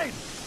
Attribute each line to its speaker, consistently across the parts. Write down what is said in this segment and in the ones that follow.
Speaker 1: Grenade!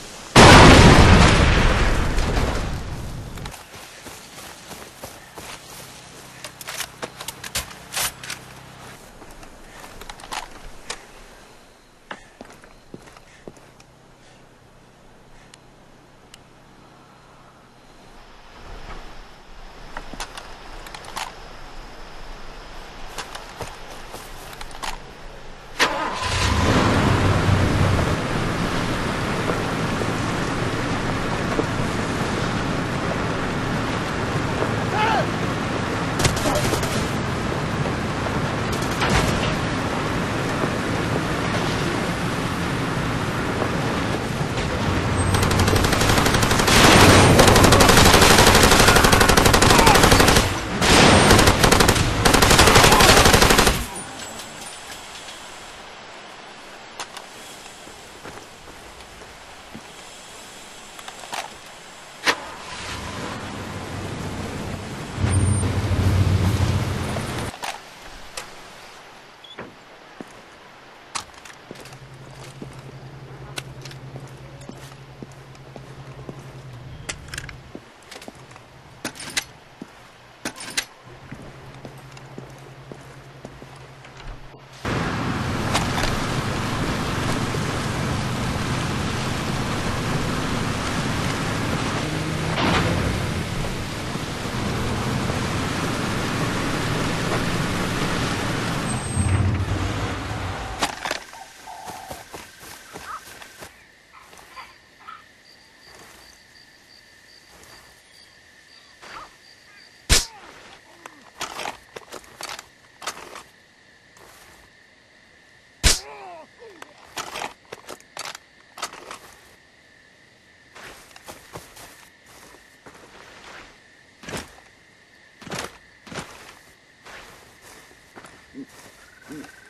Speaker 2: Mm-hmm.